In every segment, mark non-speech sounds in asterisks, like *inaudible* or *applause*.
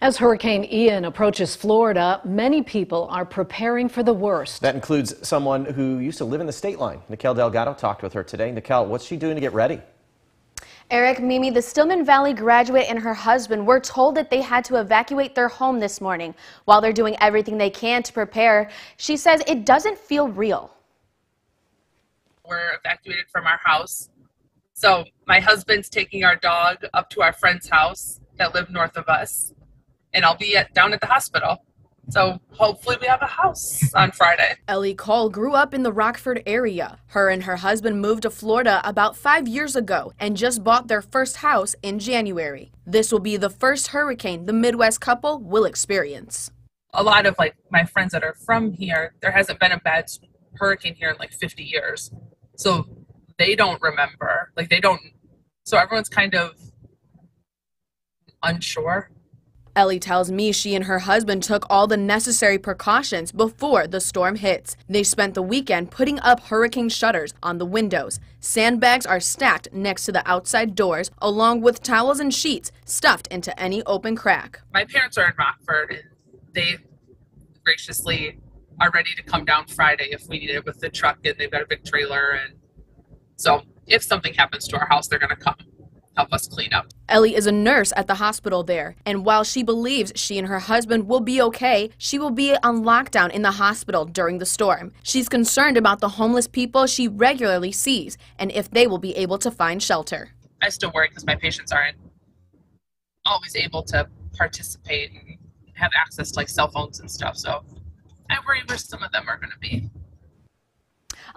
As Hurricane Ian approaches Florida, many people are preparing for the worst. That includes someone who used to live in the state line. Nikel Delgado talked with her today. Nikel, what's she doing to get ready? Eric, Mimi, the Stillman Valley graduate and her husband were told that they had to evacuate their home this morning. While they're doing everything they can to prepare, she says it doesn't feel real. We're evacuated from our house. So my husband's taking our dog up to our friend's house that live north of us and I'll be at, down at the hospital. So hopefully we have a house on Friday. *laughs* Ellie Cole grew up in the Rockford area. Her and her husband moved to Florida about five years ago and just bought their first house in January. This will be the first hurricane the Midwest couple will experience. A lot of like my friends that are from here, there hasn't been a bad hurricane here in like 50 years. So they don't remember. Like they don't so everyone's kind of unsure Ellie tells me she and her husband took all the necessary precautions before the storm hits. They spent the weekend putting up hurricane shutters on the windows. Sandbags are stacked next to the outside doors, along with towels and sheets stuffed into any open crack. My parents are in Rockford, and they graciously are ready to come down Friday if we need it with the truck, and they've got a big trailer. And so if something happens to our house, they're going to come help us clean up. Ellie is a nurse at the hospital there, and while she believes she and her husband will be okay, she will be on lockdown in the hospital during the storm. She's concerned about the homeless people she regularly sees and if they will be able to find shelter. I still worry because my patients aren't always able to participate and have access to like cell phones and stuff, so I worry where some of them are going to be.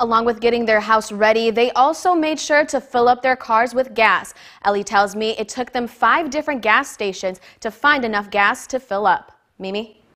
Along with getting their house ready, they also made sure to fill up their cars with gas. Ellie tells me it took them five different gas stations to find enough gas to fill up. Mimi?